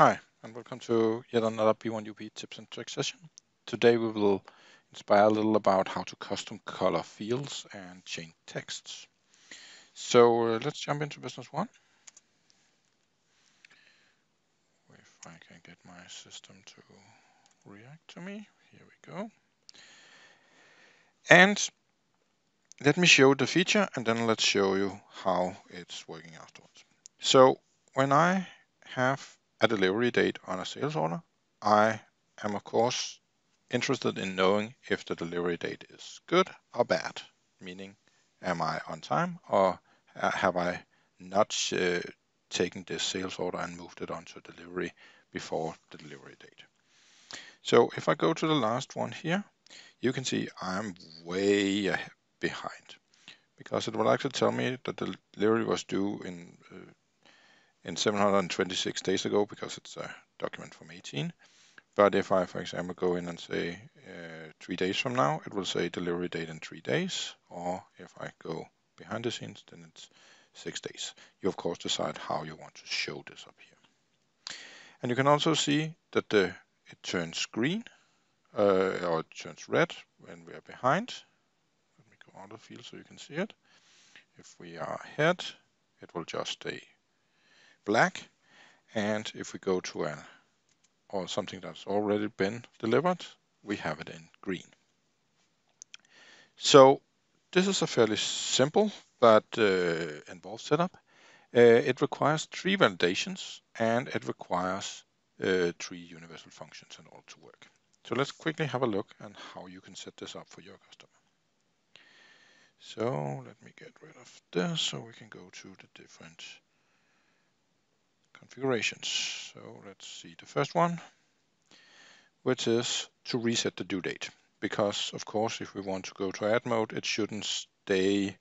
Hi, and welcome to yet another B1UP tips and tricks session. Today we will inspire a little about how to custom color fields and change texts. So uh, let's jump into business one. If I can get my system to react to me, here we go. And let me show the feature and then let's show you how it's working afterwards. So when I have a delivery date on a sales order, I am of course interested in knowing if the delivery date is good or bad, meaning am I on time or have I not uh, taken this sales order and moved it on to delivery before the delivery date. So if I go to the last one here, you can see I'm way behind because it will actually tell me that the delivery was due in uh, in 726 days ago because it's a document from 18. But if I, for example, go in and say uh, three days from now, it will say delivery date in three days. Or if I go behind the scenes, then it's six days. You, of course, decide how you want to show this up here. And you can also see that the, it turns green uh, or it turns red when we are behind. Let me go out of field so you can see it. If we are ahead, it will just stay black. And if we go to a or something that's already been delivered, we have it in green. So this is a fairly simple but uh, involved setup. Uh, it requires three validations and it requires uh, three universal functions in order to work. So let's quickly have a look at how you can set this up for your customer. So let me get rid of this so we can go to the different configurations. So let's see the first one, which is to reset the due date. Because of course, if we want to go to add mode, it shouldn't stay,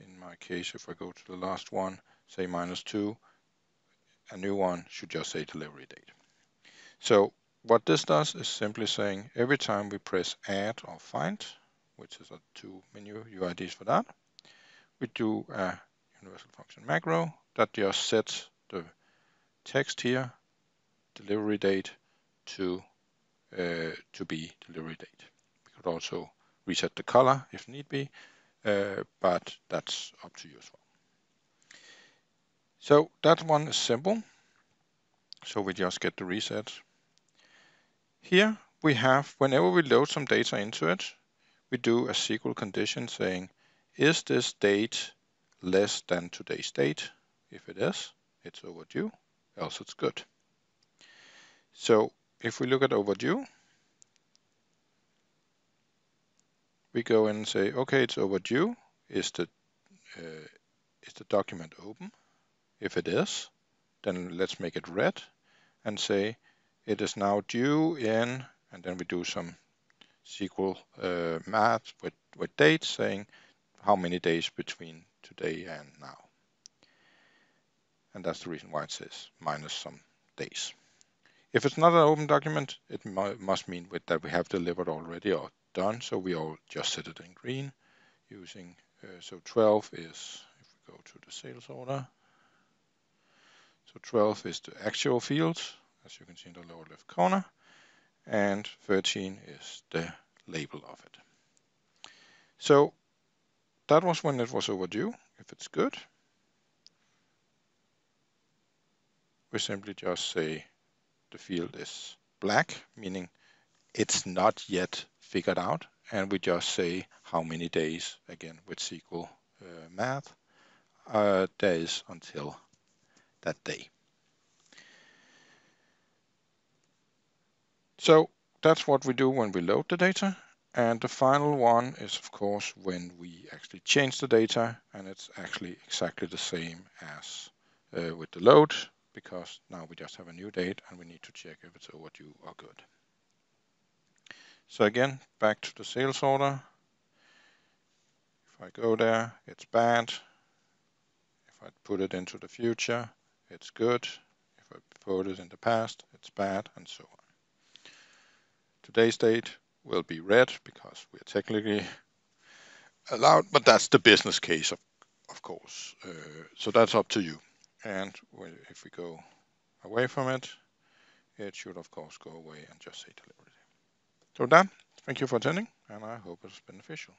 in my case, if I go to the last one, say minus two, a new one should just say delivery date. So what this does is simply saying every time we press add or find, which is a two menu UIDs for that, we do a universal function macro that just sets the text here, delivery date to uh, to be delivery date. We could also reset the color if need be, uh, but that's up to you as well. So that one is simple. So we just get the reset. Here we have, whenever we load some data into it, we do a SQL condition saying, is this date less than today's date? If it is, it's overdue else it's good. So if we look at overdue, we go and say, okay, it's overdue. Is the uh, is the document open? If it is, then let's make it red and say it is now due in, and then we do some SQL uh, math with, with dates saying how many days between today and now and that's the reason why it says minus some days. If it's not an open document, it must mean that we have delivered already or done, so we all just set it in green using, uh, so 12 is, if we go to the sales order, so 12 is the actual field, as you can see in the lower left corner, and 13 is the label of it. So that was when it was overdue. If it's good, we simply just say the field is black, meaning it's not yet figured out. And we just say how many days, again with SQL uh, math, uh, days until that day. So that's what we do when we load the data. And the final one is, of course, when we actually change the data, and it's actually exactly the same as uh, with the load because now we just have a new date and we need to check if it's overdue or good. So again, back to the sales order. If I go there, it's bad. If I put it into the future, it's good. If I put it in the past, it's bad, and so on. Today's date will be red because we are technically allowed, but that's the business case, of, of course. Uh, so that's up to you. And if we go away from it, it should of course go away and just say delivery. So that, thank you for attending and I hope it's beneficial.